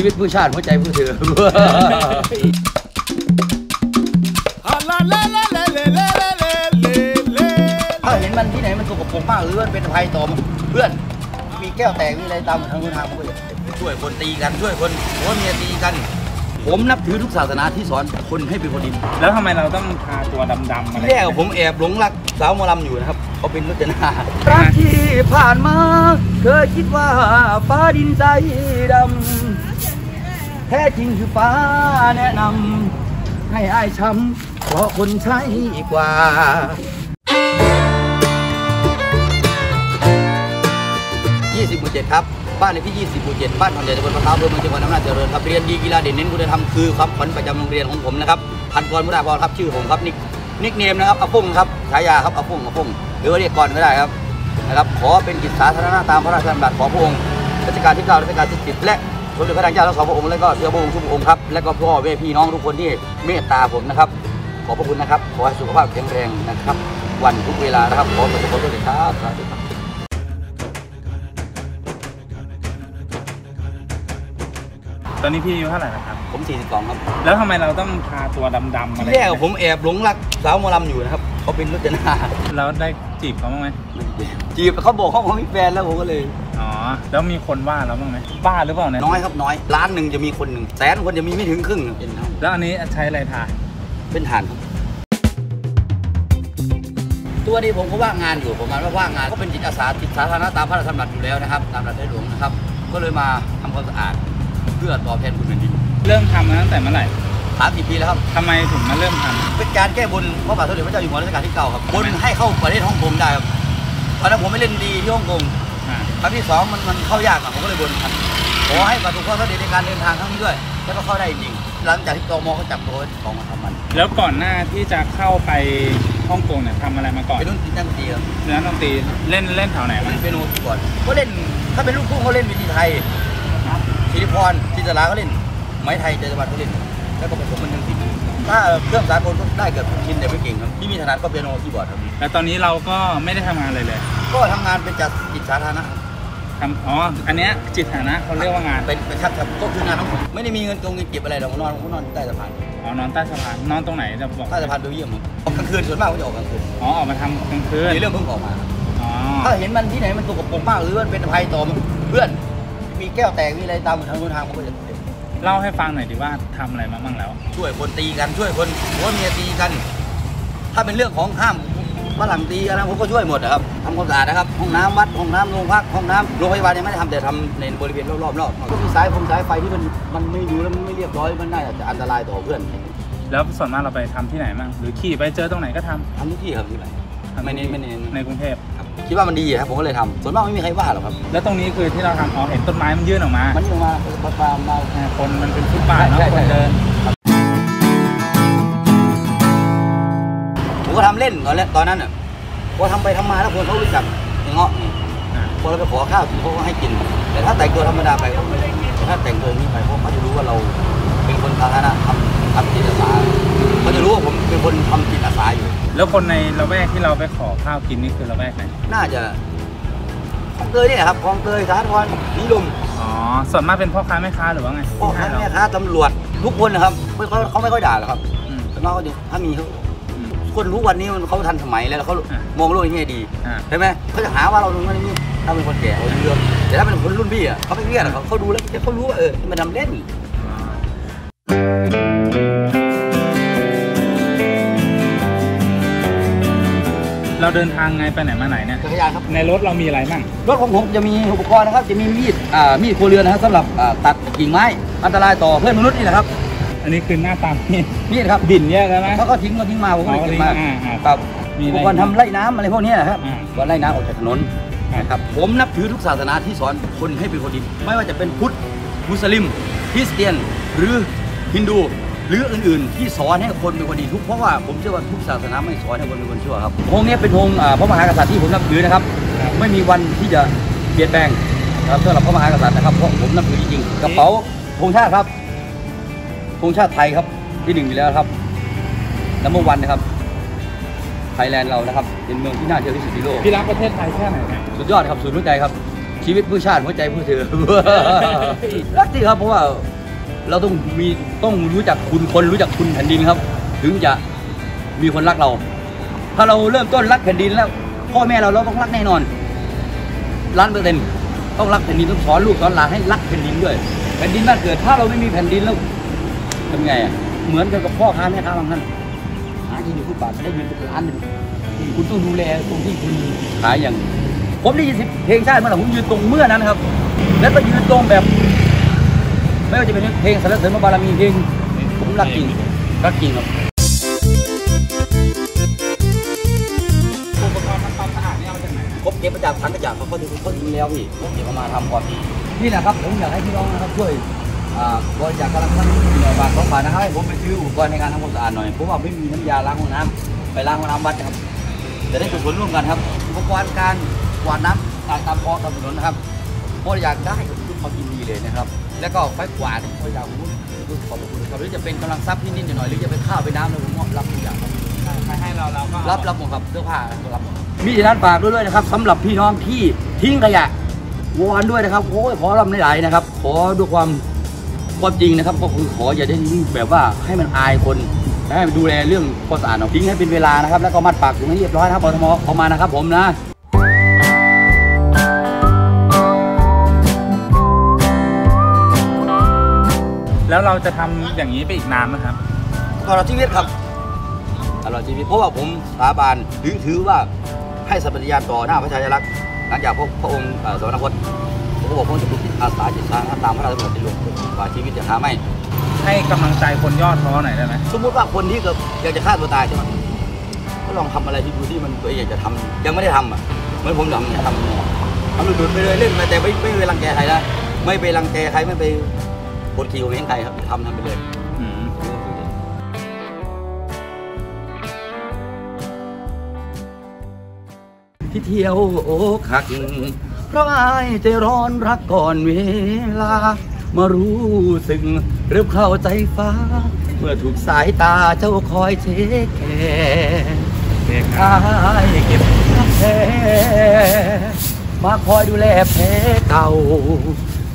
ชีวิตผู้ชาติหัวใจผู้เธอถ้าเห็นมันที่ไหนมันสกปรกมากหรือมันเป็นภัยต่อเพื่อน มีแก้วแตกมีอะไรตามทางคนทางผมก็จะช่วยคนตีกันช่วยคนผัวเมียตีกัน ผมนับถือทุกศาสนาที่สอนคนให้เป็นคนดีแล้วทำไมเราต้องทาตัวดำๆอะไรที่แรกผมแอบหลงรักสาวหมอลำอยู่นะครับเขาเป็นรจนารักที่ผ่านมา เคยคิดว่าฟ้าดินใจดำ แท้จริงคือฟ้าแนะนำให้อายช้ำเพราะคนใช่กว่า20หมู่7ครับ บ้านเลขที่ 20หมู่7บ้านทองใหญ่ตำบลมะพร้าวอำเภอเมืองจังหวัดอำนาจเจริญครับ เรียนดีกีฬาเด่นเน้นคุณธรรมคือความฝันประจำโรงเรียนของผมนะครับพันกรมุราพรครับชื่อผมครับนิกนิกเนมนะครับอาปุ้งครับฉายาครับอาปุ้งอาปุ้งหรือว่าเรียกก่อนก็ได้ครับนะครับ ขอเป็นกิจสาธารณะตามพระราชดำรัสของพระองค์รัชกาลที่9รัชกาลที่10และ สมเด็จพระนางเจ้าทั้งสองพระองค์และก็เสือพระองค์ทุกพระองค์ครับและก็พ่อแม่พี่น้องทุกคนที่เมตตาผมนะครับ ขอบพระคุณนะครับ ขอให้สุขภาพแข็งแรงนะครับ วันทุกเวลานะครับ ขอประสบความสำเร็จครับสาธุครับตอนนี้พี่อายุเท่าไหร่นะครับ ผม 42 ครับ แล้วทำไมเราต้องทาตัวดำๆอะไรที่แรกผมแอบหลงรักสาวหมอลำอยู่นะครับเขาเป็นรจนาแล้วได้จีบเขาบ้างไหมจีบเขาบอกเขาเขามีแฟนแล้วผมก็เลยอ๋อ แล้วมีคนว่าเราบ้างไหมบ้าหรือเปล่าเนี่ยน้อยครับน้อยล้านหนึ่งจะมีคนหนึ่งแสนคนจะมีไม่ถึงครึ่งเป็นเท่าแล้วอันนี้ใช้อะไรทาเป็นฐานครับตัวนี้ผมก็ว่างงานอยู่ประมาณว่าว่างงานก็เป็นจิตอาสาจิตสาธารณะตามพระราชดำรัสอยู่แล้วนะครับตามหลักในหลวงนะครับ ก็เลยมาทำความสะอาดเพื่อตอบแทนคุณแผ่นดินเริ่มทำมาตั้งแต่เมื่อไหร่สามสิบปีแล้วครับทำไมถึงมาเริ่มทำเป็นการแก้บนพระบาทสมเด็จพระเจ้าอยู่หัวรัชกาลที่เก้าครับบนให้เข้าประเทศฮ่องกงได้ครับตอนนั้นผมไม่เล่นดีที่ฮ่องกงอ่า ครั้งที่สองมันมันเข้ายากอะผมก็เลยบนครับขอให้ประสบความสำเร็จในการเดินทางครั้งนี้ด้วย แล้วก็เข้าได้จริงหลังจากที่ตมเขาจับตัวไว้ของมาทำมัน แล้วก่อนหน้าที่จะเข้าไปฮ่องกงเนี่ยทำอะไรมาก่อนเป็นรุ่นที่ตั้งตีครับเล่นดนตรีเล่นเล่นแถวไหนมัมานเป็นโนก่อนก็เล่นถ้าเป็นลูกทุ่งเขาเล่นวิธีไทยศิริพรจินตลาเขาเล่น ไม้ไทยเจริญวัฒน์เขาเล่น แล้วก็ผสมมันทั้งสิ้นถ้าเครื่องสากลก็ได้เกือบทุกชิ้นแต่ไม่เก่งครับที่มีถนัดก็เปียโนคีย์บอร์ดครับแล้วตอนนี้เราก็ไม่ได้ทำงานเลยเลย ก็ทำงานเป็นจัดกิจสาธารณะ ทำอ๋อ อันเนี้ยจิตฐานะเขาเรียกว่างาน เป็นเป็นครับครับก็คืองานของผมไม่ได้มีเงินตรงเงินเก็บอะไรหรอกผมนอนผมก็นอนอยู่ใต้สะพานอ๋อนอนใต้สะพานนอนตรงไหนจะบอกใต้สะพานเบลเยียมครับออกกลางคืนส่วนมากผมจะออกกลางคืนอ๋อออกมาทำกลางคืนนี่เรื่องเพิ่งออกมา อ๋อ ถ้าเห็นมันที่ไหนมันสกปรกมากหรือมันเป็นภัยต่อเพื่อน มีแก้วแตกมีอะไรตามทางคนทางผมก็จะเล่าให้ฟังหน่อยดิว่าทำอะไรมาบ้างแล้ว ช่วยคนตีกันช่วยคนผัวเมียตีกัน ถ้าเป็นเรื่องของห้าม ฝรั่งตีอะไรผมก็ช่วยหมดนะครับทำความสะอาดนะครับห้องน้ำวัดห้องน้ำโรงพักห้องน้ำโรงพยาบาลยังไม่ได้ทำแต่ทำในบริเวณรอบๆรอบก็มีสายผมสายไฟที่มันมันไม่ดูแล้วมันไม่เรียบร้อยมันน่าจะอันตรายต่อเพื่อน แล้วส่วนมากเราไปทำที่ไหนบ้างหรือขี่ไปเจอตรงไหนก็ทำทำทุกที่ครับที่ไหน ไม่เน้นไม่เน้น ในกรุงเทพครับคิดว่ามันดีครับผมก็เลยทำส่วนมากไม่มีใครว่าหรอกครับ แล้วตรงนี้คือที่เราทำอ๋อเห็นต้นไม้มันยื่นออกมามันนี่ออกมาปลาปลามา อ่าคนมันเป็นฟุตบาทเนาะใช่คใช่นเดินผม ก็ทำเล่นตอนแรกตอนนั้นอะพอทำไปทำมาแล้วคนเขารู้จักไอ้เงาะนี่อ่าพอเราไปขอข้าวกินเขาก็ให้กิน แต่ถ้าแต่งตัวธรรมดาไปเขาไม่ได้กินแต่ถ้าแต่งตัวอย่างนี้ไปเขาเขาจะรู้ว่าเราเป็นคนสาธารณะทำทำจิตอาสาเขาจะรู้ว่าผมเป็นคนทำจิตอาสาอยู่ แล้วคนในละแวกที่เราไปขอข้าวกินนี่คือละแวกไหนน่าจะคลองเตยนี่แหละครับคลองเตยสาธรณ์นิลมอ๋อส่วนมากเป็นพ่อค้าแม่ค้าหรือว่าไงพ่อค้าที่ให้แม่เราค้าตำรวจทุกคนนะครับไม่เขาเขาไม่ค่อยด่าหรอกครับอืมส่วนมากเขาจะถ้ามีเขาอืม คนรู้วันนี้มันเขาทันสมัยแล้วเขาอะมองโลกในแง่ดีอ่าใช่ไหมเขาจะหาว่าเราตรงนั้นนี่ถ้าเป็นคนแก่เขาเรื่องแต่ถ้าเป็นคนรุ่นพี่อะเขาไม่เครียดหรอกเขาเขาดูแล้วเขารู้ว่าเออมันทำเล่นเราเดินทางไงไปไหนมาไหนเนี่ยจักรยานครับในรถเรามีอะไรบ้างรถของผมจะมีอุปกรณ์นะครับ จะมีมีดอ่ามีดครัวเรือนนะครับสำหรับอ่าตัดกิ่งไม้อันตรายต่อเพื่อนมนุษย์นี่แหละครับ อันนี้คือหน้าตานี่มีดครับบิ่นเยอะใช่ไหมเขาก็ทิ้งก็ทิ้งมาผมก็เลยเก็บมาอ๋อทิ้งอ่าอ่าครับมีอุอะไรปกรณ์ทำไล่น้ำอะไรพวกเนี้ยครับอ่าก็ไล่น้ำออกจากถนนครับนะครับผมนับถือทุกศาสนาที่สอนคนให้เป็นคนดีไม่ว่าจะเป็นพุทธมุสลิมคริสเตียนหรือฮินดูหรืออื่นๆ ที่สอนให้คนเป็นคนดีทุกเพราะว่าผมเชื่อว่าทุกศาสนาไม่สอนให้คนเป็นคนชั่วครับองค์เนี้ยเป็นองค์อ่าพระมหากษัตริย์ที่ผมนับถือนะครับครับไม่มีวันที่จะเปลี่ยนแปลงนะครับสำหรับพระมหากษัตริย์นะครับเพราะผมนับถือจริงๆกระเป๋าธงชาติครับ ธงชาติไทยครับที่หนึ่งอยู่แล้วครับนัมเบอร์วันนะครับไทยแลนด์เรานะครับเป็นเมืองที่น่าเที่ยวที่สุดในโลกพี่รักประเทศไทยแค่ไหนเนี่ยสุดยอดครับศูนย์หัวใจครับชชีวิตผู้ชาติหัวใจผู้เธอรักจริงครับเพราะว่าเราต้องมีต้องรู้จักคุณคนรู้จักคุณแผ่นดินครับ ถึงจะมีคนรักเรา ถ้าเราเริ่มต้นรักแผ่นดินแล้ว พ่อแม่เราเราต้องรักแน่นอนล้านเปอร์เซ็นต์ต้องรักแผ่นดินต้องสอนลูกสอนหลานให้รักแผ่นดินด้วย แผ่นดินบ้านเกิด ถ้าเราไม่มีแผ่นดินแล้ว ทำไงอะเหมือนกันกับพ่อค้าแม่ค้าบางท่านหากินอยู่ฟุตบาทไม่ได้เงินเป็นล้านหนึ่งคุณต้องดูแลตรงที่คุณขายอย่าง ผมได้ยินเพลงชาติเมื่อไหร่ผมยืนตรงเมื่อนั้นครับ แล้วก็ยืนตรงแบบ ไม่ว่าจะเป็นเพลงสรรเสริญพระบารมีเพลงผมรักจริงรักจริงครับอุปกรณ์ทำความสะอาดนี่เอามาจากไหนครบเก็บมาจากถังขยะเขาก็ถือเขาทิ้งแล้วพี่ผมเก็บเอามาทำก่อนนี่แหละครับผมอยากให้พี่น้องนะครับช่วยอ่า บริจาคกำลังท่านหน่อยบาทสองบาทนะครับให้ผมไปซื้ออุปกรณ์ในการทำความสะอาดหน่อยเพราะว่าไม่มีน้ำยาล้างห้องน้ำไปล้างห้องน้ำวัดครับจะได้เป็นส่วนร่วมกันครับอุปกรณ์การกวาดน้ำตามตามคลองตามถนนนะครับบริจาคได้ทุกความยินดีเลยนะครับ แล้วก็ไฟกวาดบริจาคผมขอบคุณครับหรือจะเป็นกำลังทรัพย์ที่นิดหน่อยหรือจะเป็นข้าวเป็นน้ำเลยผมมอบรับทุกอย่างครับใครให้เราเราก็รับรับหมดครับเสื้อผ้ารับหมดมีร้านฝากด้วยด้วยนะครับสำหรับพี่น้องที่ทิ้งขยะวอนด้วยนะครับโอ้ยขอรำหลายๆนะครับ ขอด้วยความ ความจริงนะครับก็คือขออย่าได้ทิ้งแบบว่าให้มันอายคนให้มันดูแลเรื่องความสะอาดเอาทิ้งให้เป็นเวลานะครับ แล้วก็มัดปากถุงให้เรียบร้อยนะครับปทมเข้ามานะครับ ผมนะแล้วเราจะทำอย่างนี้ไปอีกนานไหมครับตลอดชีวิตครับตลอดชีวิตเพราะว่าผมสาบานถือถือว่าให้สัมปทานต่อหน้าพระชายลักษณ์หลังจากพระพระองค์เอ่อสวรรคต ผมก็บอกผมจะปลุกจิตอาสาจิตสาธารณะตามพระราชบัญญัติหลวงว่าชีวิตจะหาไม่ให้กำลังใจคนยอดท้อหน่อยได้ไหมสมมติว่าคนที่เกิดอยากจะฆ่าตัวตายใช่ไหมก็ลองทำอะไรที่ดูที่มันตัวเองอยากจะทำยังไม่ได้ทำอะเหมือนผมทำเนี่ยทำทำดูดๆไปเลยเล่นไปแต่ไม่ไม่ไปรังแกใครนะไม่ไปรังแกใครไม่ไปกดขี่ข่มเหงใครครับทำทำไปเลยอืมที่เที่ยวโอ้คัก เพราะอายใจร้อนรักก่อนเวลา มารู้สึกหรือเข้าใจฟ้า เมื่อถูกสายตาเจ้าคอยเช็คแคร์เด็กอายเก็บรักแท้มาคอยดูแลแผลเก่า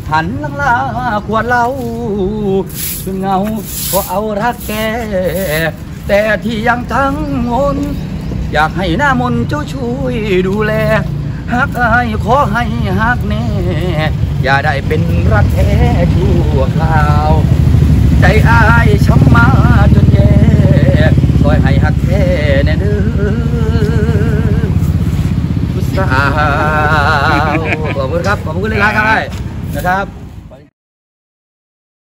หันหลังลาขวดเหล้าจนเงาก็เอารักแก แต่ที่ยังกังวลอยากให้หน้ามนเจ้าช่วยดูแล หักอายขอให้หักแน่ อย่าได้เป็นรักแท้ชั่วคราว ใจอายช้ำมาจนแย่คอยให้หักแท้แน่เด้อผู้สาวขอบคุณครับ ขอบคุณเลยนะครับนะครับ